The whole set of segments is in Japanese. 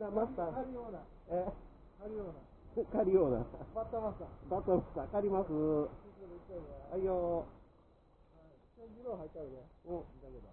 なマスターバッタマスター。バッタマスター。借ります。はい。よー、はい、入っちゃうね。だけど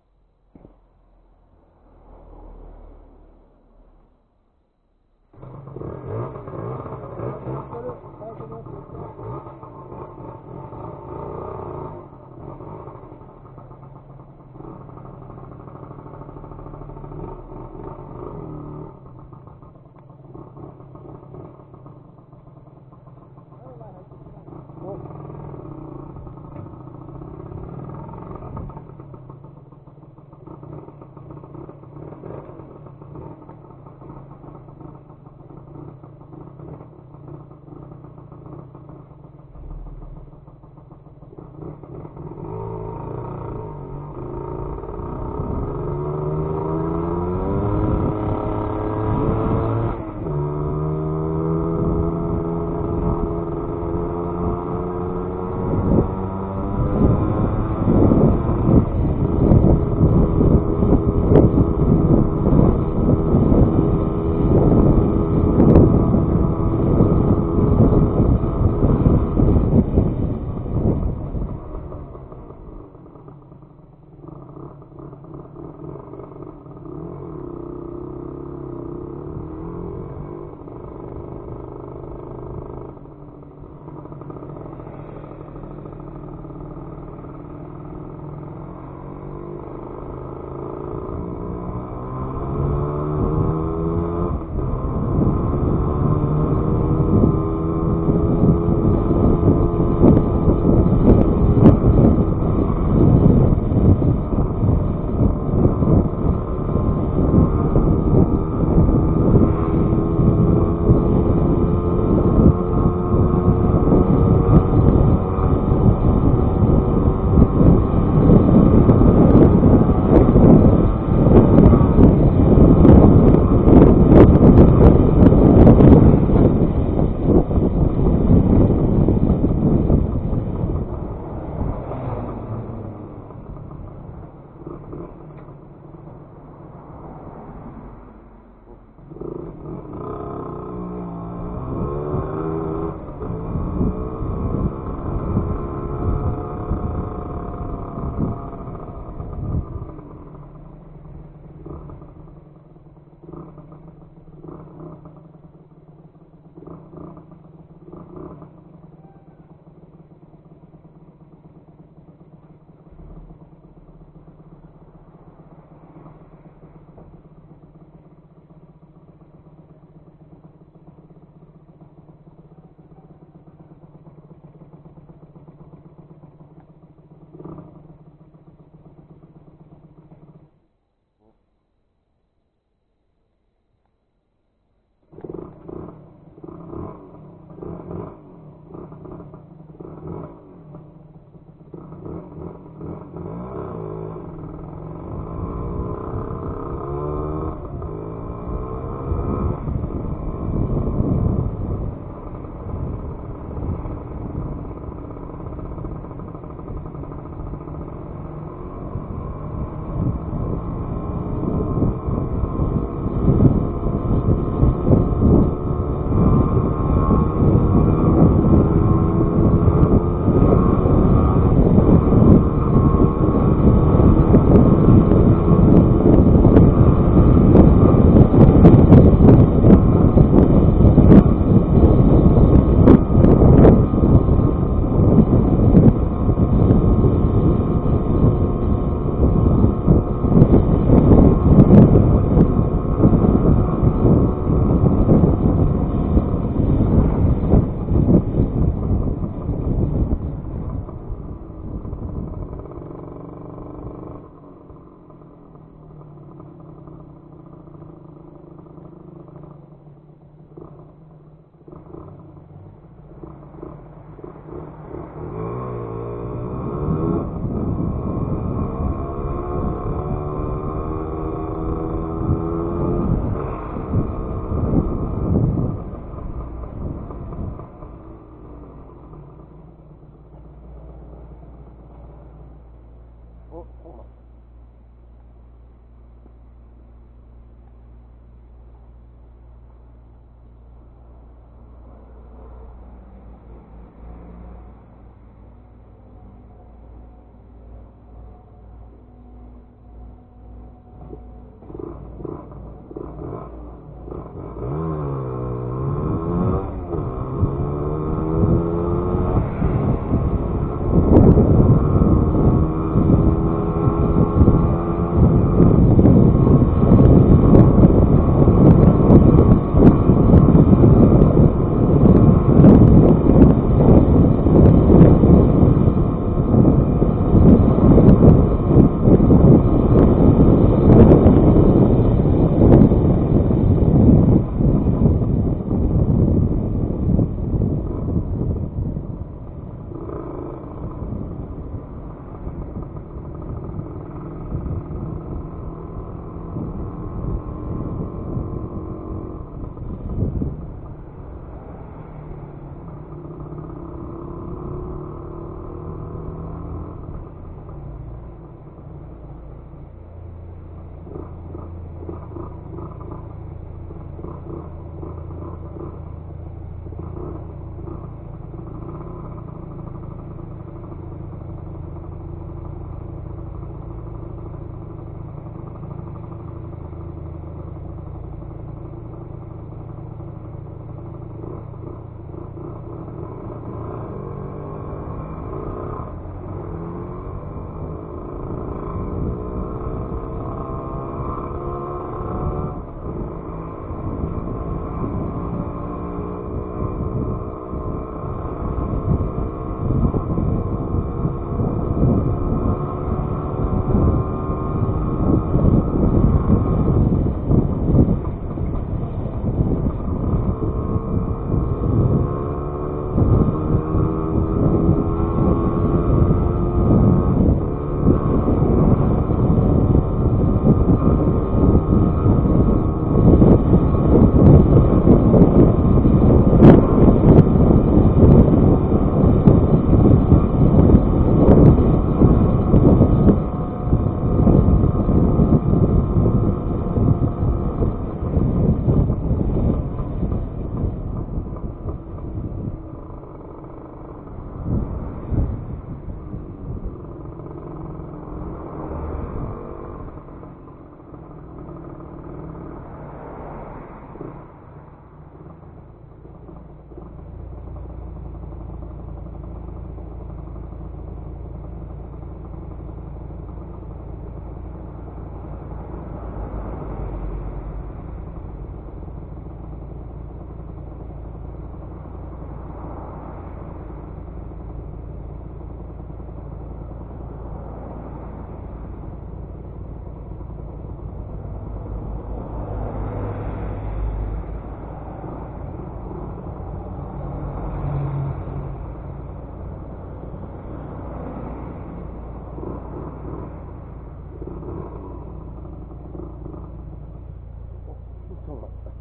そうった。